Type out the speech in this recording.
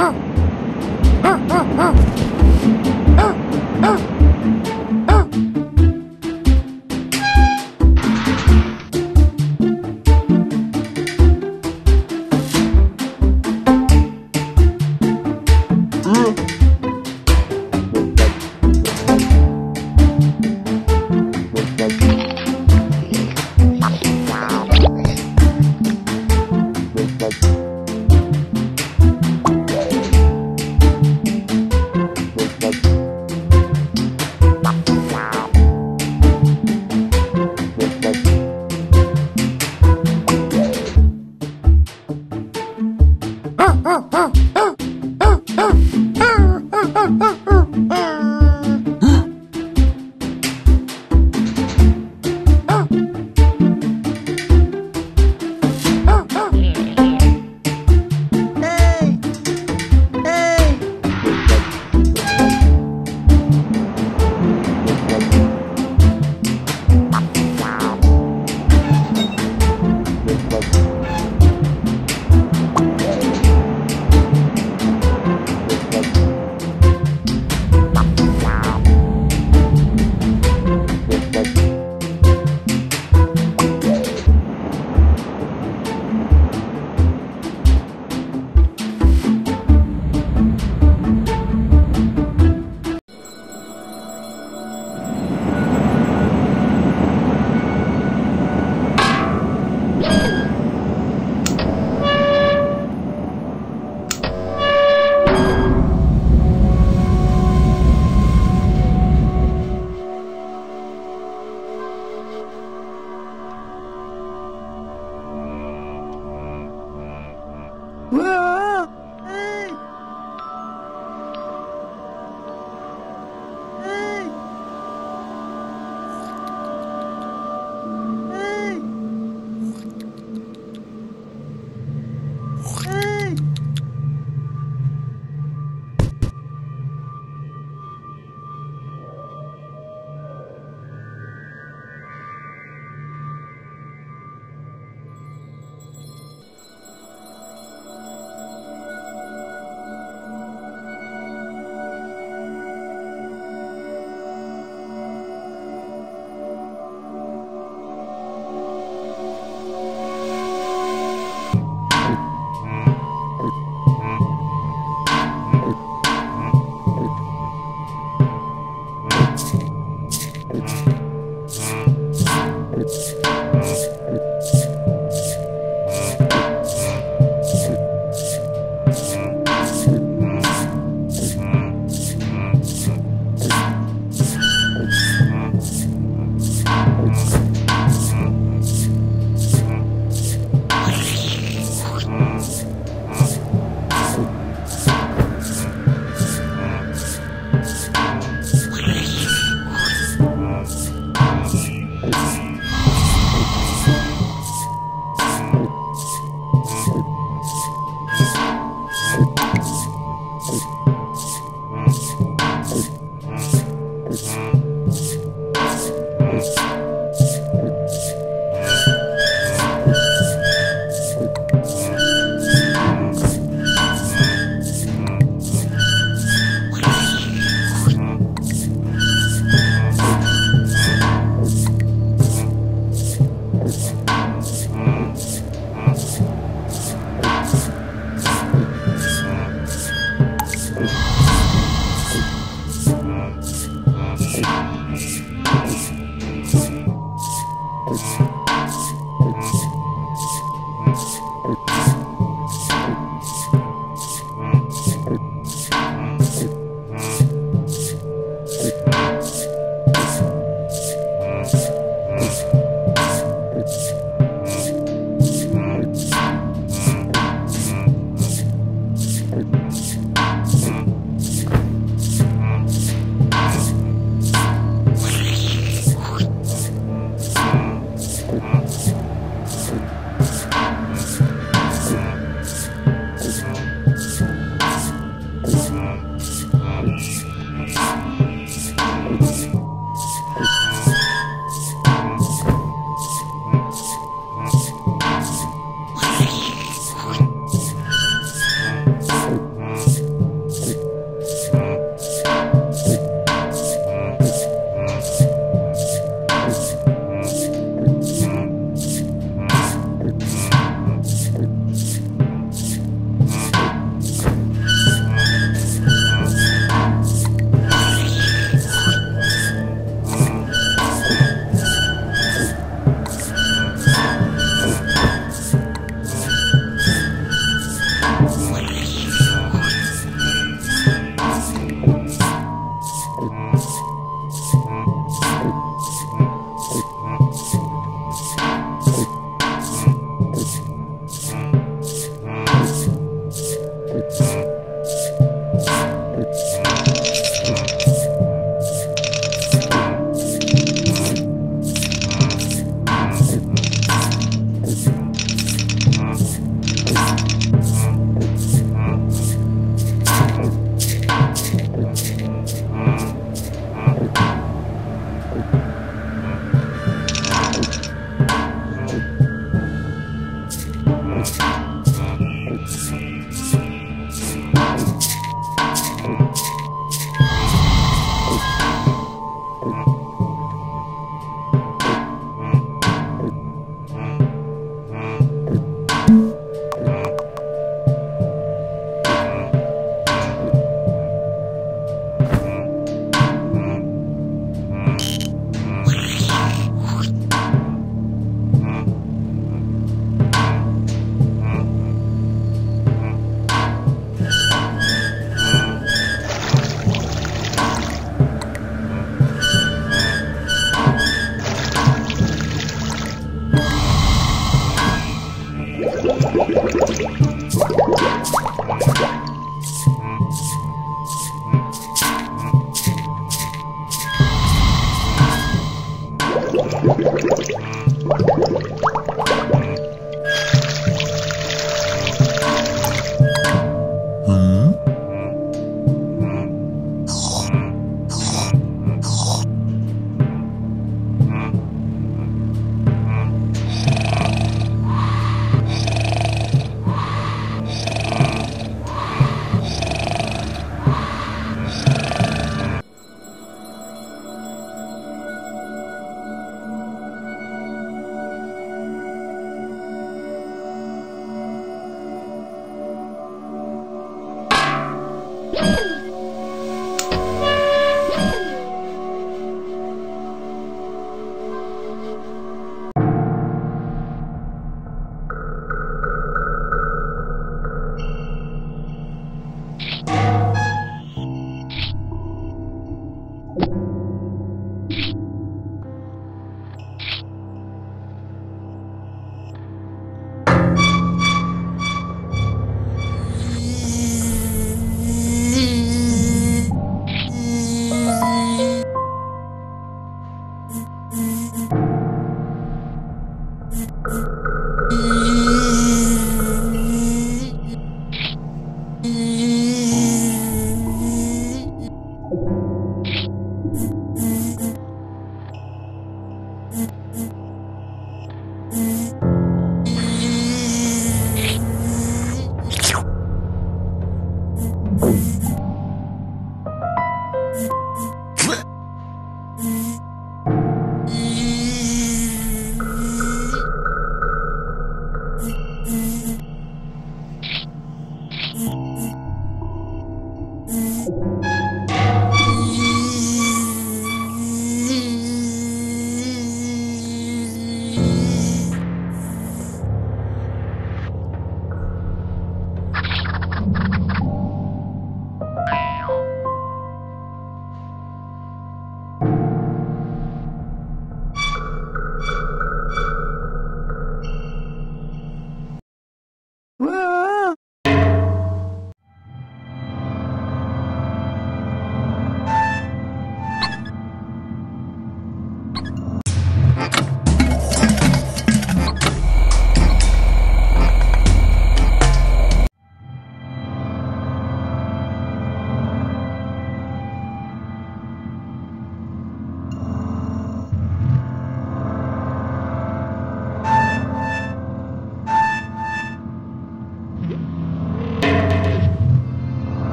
哼。Thanks.